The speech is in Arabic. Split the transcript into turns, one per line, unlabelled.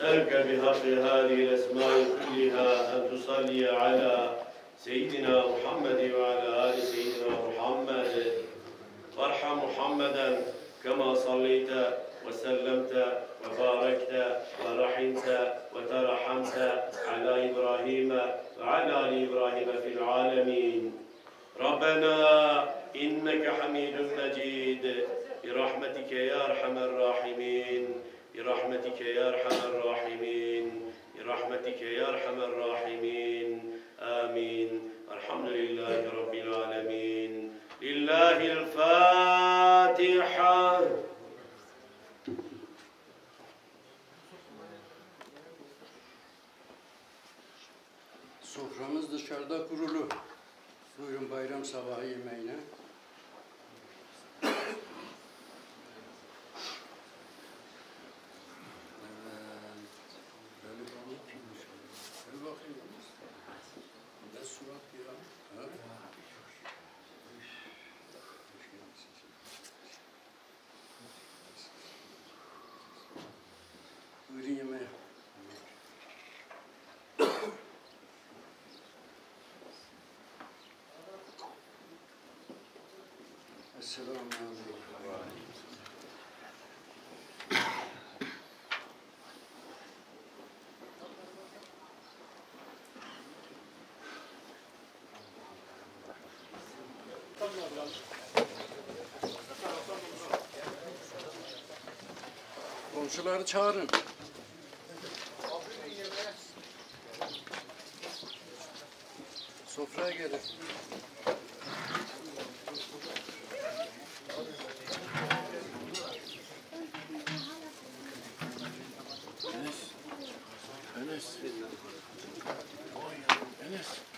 أسألك بحق هذه الأسماء كلها أن تصلي على سيدنا محمد وعلى آل سيدنا محمد. وارحم محمدا كما صليت وسلمت وباركت ورحمت وترحمت على إبراهيم وعلى آل إبراهيم في العالمين. ربنا إنك حميد مجيد. برحمتك يا أرحم الراحمين. برحمتك يا أرحم الراحمين. برحمتك يا أرحم الراحمين. آمين. الحمد لله رب العالمين. لله الفاتحة
Aleyküm. Komşuları çağırın. Sofraya gelin. Enes. Enes. Enes.